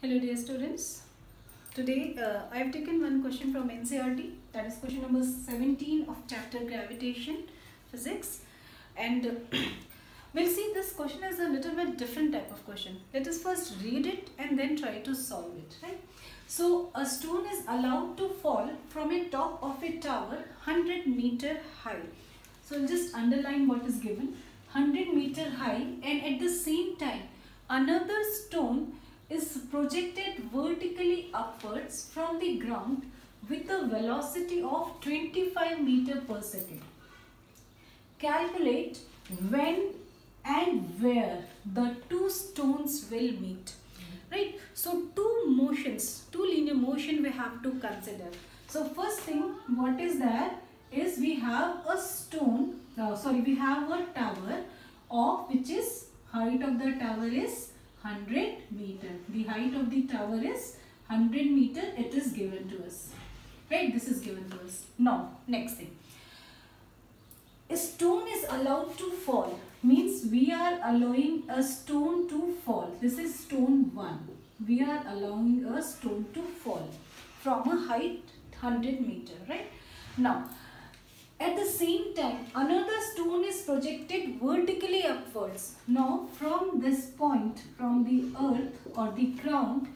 Hello dear students. Today uh, I have taken one question from NCERT that is question number 17 of chapter gravitation physics and uh, we'll see this question is a little bit different type of question. Let us first read it and then try to solve it right. So a stone is allowed to fall from a top of a tower 100 meter high. So I'll just underline what is given 100 meter high and at the same time another stone is projected vertically upwards from the ground with a velocity of 25 meter per second. Calculate when and where the two stones will meet. Right? So two motions, two linear motion we have to consider. So first thing what is there is we have a stone, uh, sorry we have a tower of which is height of the tower is 100 meter. The height of the tower is 100 meter. It is given to us. Right? This is given to us. Now, next thing. A stone is allowed to fall. Means we are allowing a stone to fall. This is stone 1. We are allowing a stone to fall from a height 100 meter. Right? Now, at the same time, another stone is projected vertically upwards. Now, from this point, from the earth or the ground,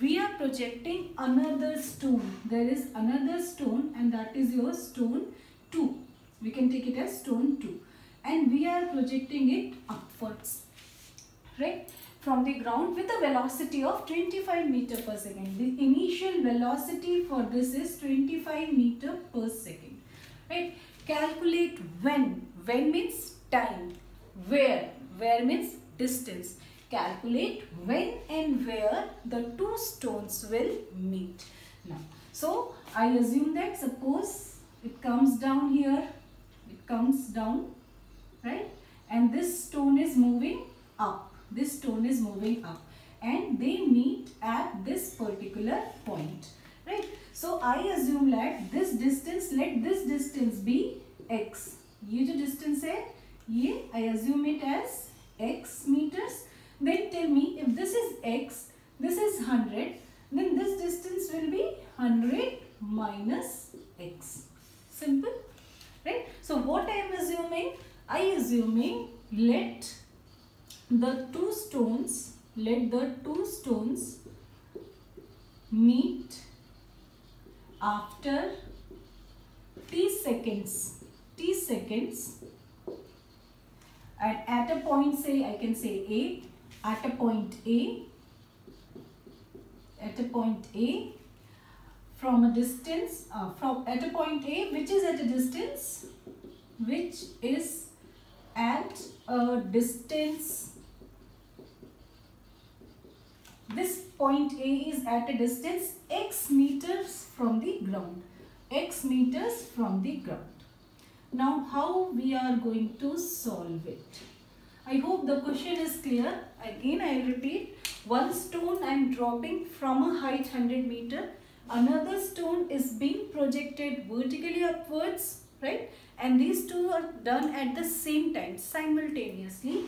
we are projecting another stone. There is another stone and that is your stone 2. We can take it as stone 2. And we are projecting it upwards. Right? From the ground with a velocity of 25 meter per second. The initial velocity for this is 25 meter per second. Right? Calculate when. When means time. Where. Where means distance. Calculate when and where the two stones will meet. Now so i assume that suppose it comes down here. It comes down right? And this stone is moving up. This stone is moving up. And they meet at this particular point right so I assume that this distance, let this distance be x. ये जो distance है, ये I assume it as x meters. Then tell me if this is x, this is 100, then this distance will be 100 minus x. Simple, right? So what I am assuming? I assuming let the two stones, let the two stones meet after t seconds t seconds and at a point say I can say A at a point A at a point A from a distance uh, from at a point A which is at a distance which is at a distance this point A is at a distance x meters from the ground. x meters from the ground. Now how we are going to solve it? I hope the question is clear. Again I repeat. One stone I am dropping from a height 100 meter. Another stone is being projected vertically upwards. Right? And these two are done at the same time simultaneously.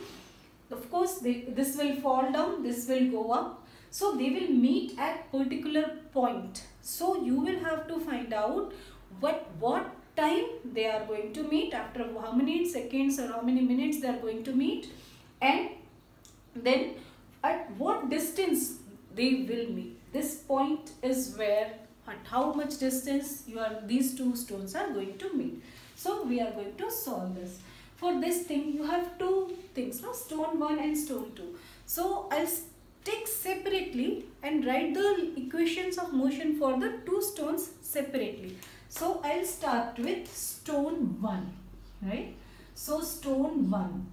Of course they, this will fall down. This will go up so they will meet at particular point. So you will have to find out what what time they are going to meet after how many seconds or how many minutes they are going to meet and then at what distance they will meet. This point is where at how much distance you are these two stones are going to meet. So we are going to solve this. For this thing you have two things, no? stone 1 and stone 2. So I'll take separately and write the equations of motion for the two stones separately. So I'll start with stone 1, right? So stone 1.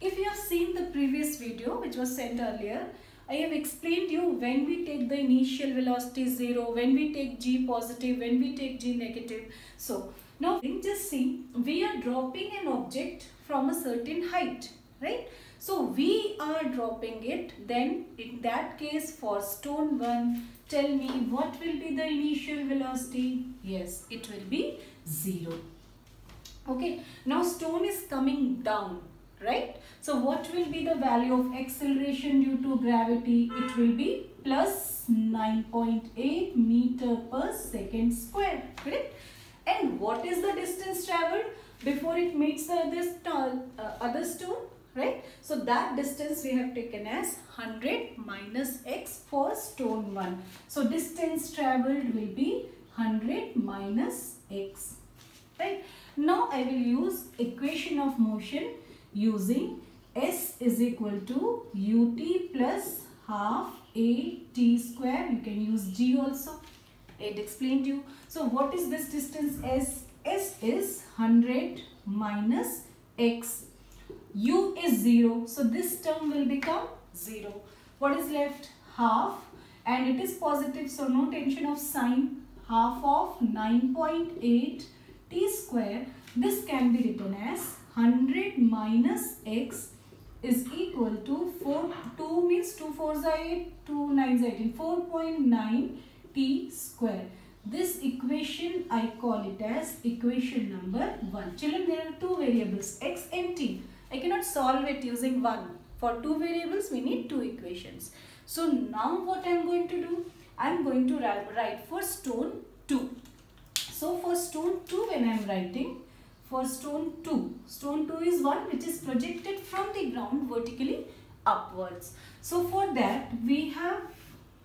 If you have seen the previous video which was sent earlier, I have explained you when we take the initial velocity 0, when we take g positive, when we take g negative. So now just see, we are dropping an object from a certain height, right? So we are dropping it. Then in that case for stone 1, tell me what will be the initial velocity? Yes, it will be 0. Okay, now stone is coming down, right? So what will be the value of acceleration due to gravity? It will be plus 9.8 meter per second square. Correct? And what is the distance traveled before it meets the this uh, other stone? Right? So that distance we have taken as 100 minus x for stone 1. So distance traveled will be 100 minus x. Right? Now I will use equation of motion using s is equal to ut plus half a t square. You can use g also. It explained you. So what is this distance s? s is 100 minus x. u is 0. So this term will become 0. What is left? Half and it is positive so no tension of sign. Half of 9.8 t square. This can be written as 100 minus x is equal to 4 2 means 2 4s are 8 2 9s are 18 4.9 t square this equation I call it as equation number 1 children there are two variables x and t I cannot solve it using one for two variables we need two equations so now what I am going to do I am going to write for stone 2 so for stone 2 when I am writing for stone 2. Stone 2 is one which is projected from the ground vertically upwards. So for that we have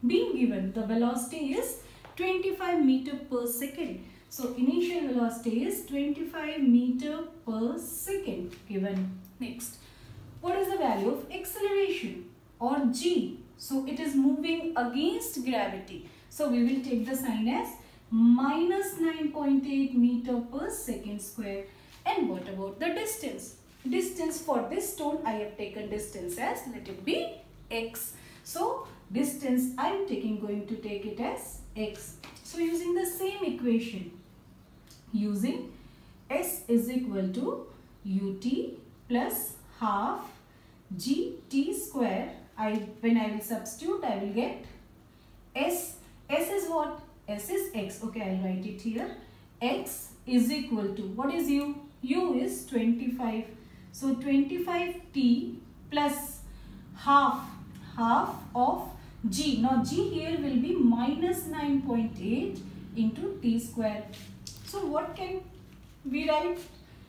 been given the velocity is 25 meter per second. So initial velocity is 25 meter per second given. Next, what is the value of acceleration or g? So it is moving against gravity. So we will take the sign as minus 9.8 meter per second square. And what about the distance? Distance for this stone I have taken distance as let it be x. So distance I am taking going to take it as x. So using the same equation using s is equal to ut plus half gt square I when I will substitute I will get s s is what s is x. Okay, I'll write it here. x is equal to, what is u? u is 25. So 25t plus half, half of g. Now g here will be minus 9.8 into t square. So what can we write?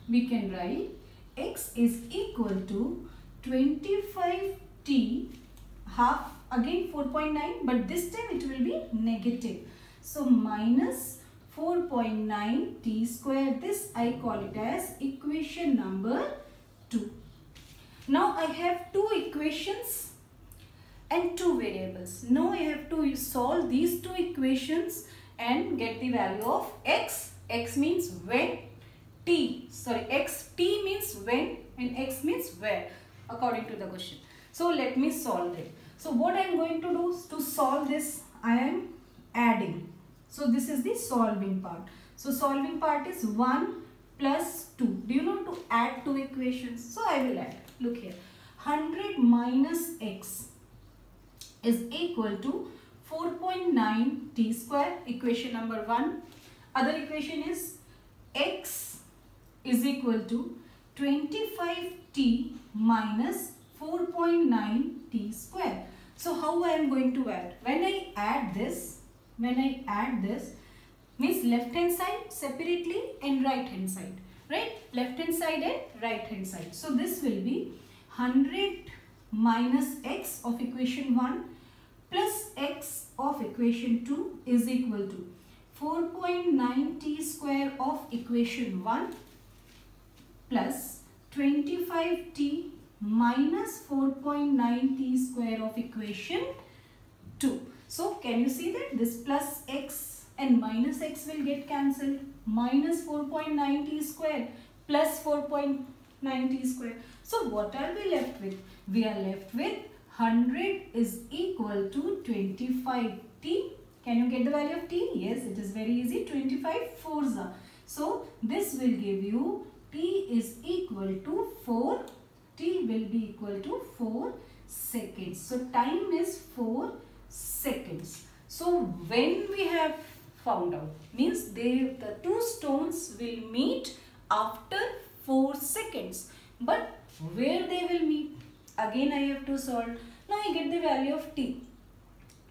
We can write x is equal to 25t half again 4.9 but this time it will be negative. So minus 4.9 t square. This I call it as equation number 2. Now I have two equations and two variables. Now I have to solve these two equations and get the value of x. x means when, t, sorry, x, t means when and x means where according to the question. So let me solve it. So what I am going to do to solve this, I am adding so this is the solving part. So solving part is 1 plus 2. Do you know to add two equations? So I will add. Look here. 100 minus x is equal to 4.9 t square. Equation number 1. Other equation is x is equal to 25t minus 4.9 t square. So how I am going to add? When I add this, when I add this means left hand side separately and right hand side right left hand side and right hand side so this will be 100 minus x of equation 1 plus x of equation 2 is equal to 4.9 t square of equation 1 plus 25t minus 4.9 t square of equation 2. So can you see that this plus x and minus x will get cancelled. Minus 4.9 t square plus 4.9 t square. So what are we left with? We are left with 100 is equal to 25 t. Can you get the value of t? Yes, it is very easy. 25 fours are. So this will give you t is equal to 4. t will be equal to 4 seconds. So time is 4 seconds. So when we have found out means they the two stones will meet after 4 seconds. But where they will meet? Again I have to solve. Now I get the value of t.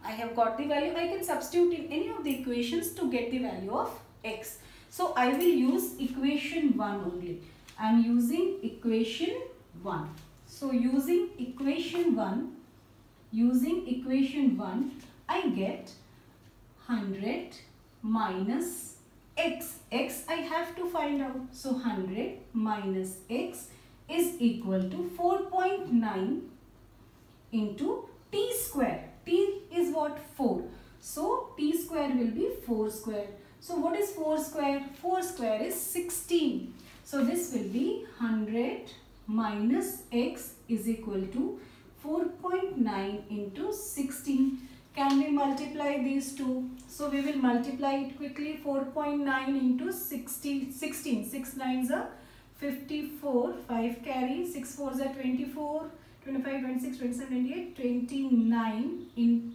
I have got the value. I can substitute in any of the equations to get the value of x. So I will use equation 1 only. I am using equation 1. So using equation 1, using equation 1, I get 100 minus x. x I have to find out. So 100 minus x is equal to 4.9 into t square. t is what? 4. So t square will be 4 square. So what is 4 square? 4 square is 16. So this will be 100 minus x is equal to 4.9 into 16. Can we multiply these two? So we will multiply it quickly. 4.9 into 60, 16. 6 nines are 54. 5 carry. 6 fours are 24. 25, 26, 27, 28, 29 in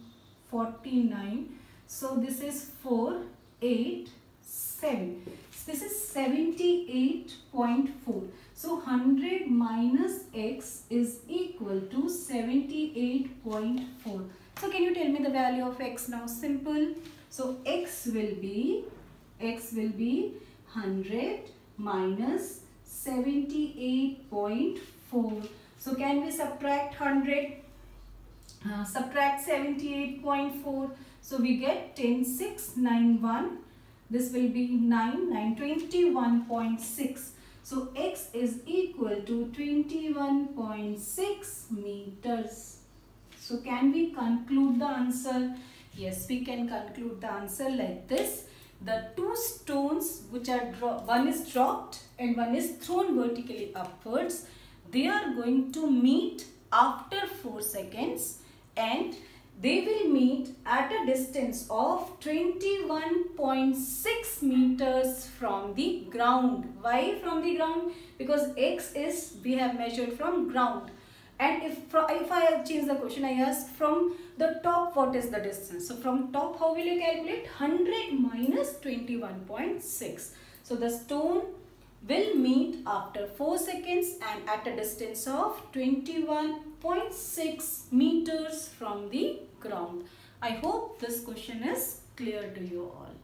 49. So this is 4, 8, 7. So this is 78.4. So 100 minus x is equal to 78.4. So can you tell me the value of x now? Simple. So x will be, x will be 100 minus 78.4. So can we subtract 100? Uh, subtract 78.4. So we get 10691. This will be 9, 9, 21.6. So x is equal to 21.6 meters. So can we conclude the answer? Yes, we can conclude the answer like this. The two stones which are one is dropped and one is thrown vertically upwards they are going to meet after 4 seconds and they will meet at a distance of 21.6 meters from the ground. Why from the ground? Because x is we have measured from ground. And if, if I change the question, I ask from the top what is the distance? So from top how will you calculate? 100 minus 21.6. So the stone will meet after 4 seconds and at a distance of 21.6 meters from the ground. I hope this question is clear to you all.